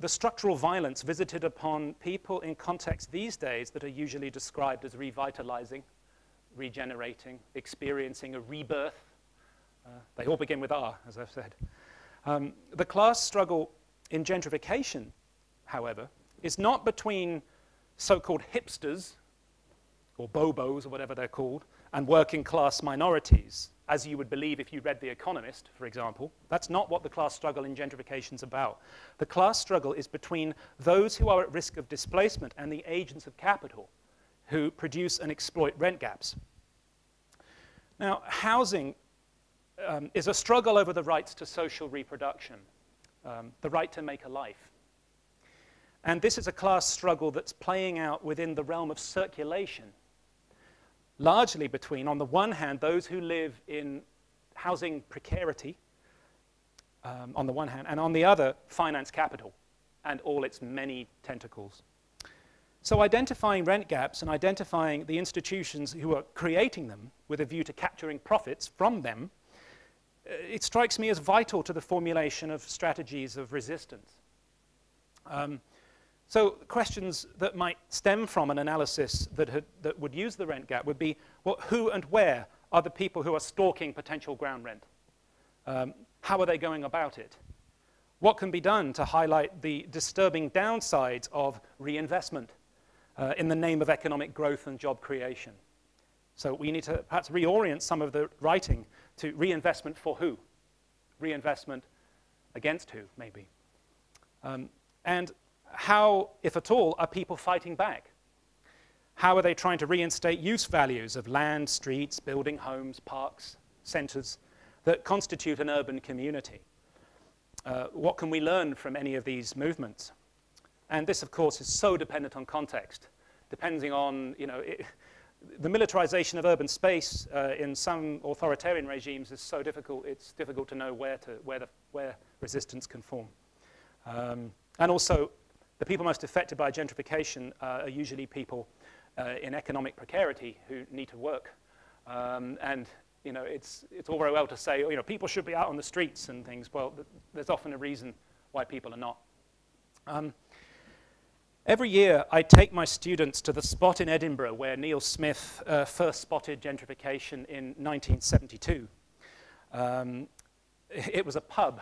the structural violence visited upon people in contexts these days that are usually described as revitalizing, regenerating, experiencing a rebirth. Uh, they all begin with R, as I've said. Um, the class struggle in gentrification, however, is not between so called hipsters or bobos or whatever they're called and working class minorities, as you would believe if you read The Economist, for example. That's not what the class struggle in gentrification is about. The class struggle is between those who are at risk of displacement and the agents of capital who produce and exploit rent gaps. Now, housing um, is a struggle over the rights to social reproduction, um, the right to make a life. And this is a class struggle that's playing out within the realm of circulation, largely between, on the one hand, those who live in housing precarity, um, on the one hand, and on the other, finance capital and all its many tentacles. So identifying rent gaps and identifying the institutions who are creating them with a view to capturing profits from them, uh, it strikes me as vital to the formulation of strategies of resistance. Um, so questions that might stem from an analysis that, had, that would use the rent gap would be, well, who and where are the people who are stalking potential ground rent? Um, how are they going about it? What can be done to highlight the disturbing downsides of reinvestment uh, in the name of economic growth and job creation? So we need to perhaps reorient some of the writing to reinvestment for who? Reinvestment against who, maybe. Um, and how, if at all, are people fighting back? How are they trying to reinstate use values of land, streets, building homes, parks, centers that constitute an urban community? Uh, what can we learn from any of these movements? And this, of course, is so dependent on context, depending on, you know, it, the militarization of urban space uh, in some authoritarian regimes is so difficult, it's difficult to know where, to, where, the, where resistance can form. Um, and also, the people most affected by gentrification uh, are usually people uh, in economic precarity who need to work. Um, and you know, it's, it's all very well to say, you know, people should be out on the streets and things. Well, th there's often a reason why people are not. Um, every year, I take my students to the spot in Edinburgh where Neil Smith uh, first spotted gentrification in 1972. Um, it was a pub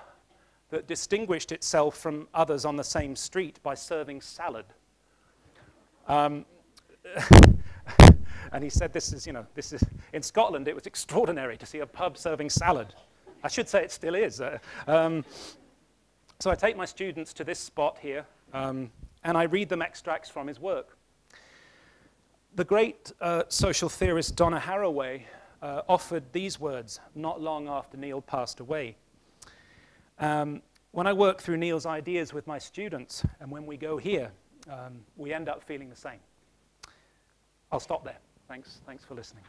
that distinguished itself from others on the same street by serving salad. Um, and he said, this is, you know, this is, in Scotland, it was extraordinary to see a pub serving salad. I should say it still is. Uh, um, so I take my students to this spot here, um, and I read them extracts from his work. The great uh, social theorist Donna Haraway uh, offered these words not long after Neil passed away. Um, when I work through Neil's ideas with my students, and when we go here, um, we end up feeling the same. I'll stop there. Thanks, thanks for listening.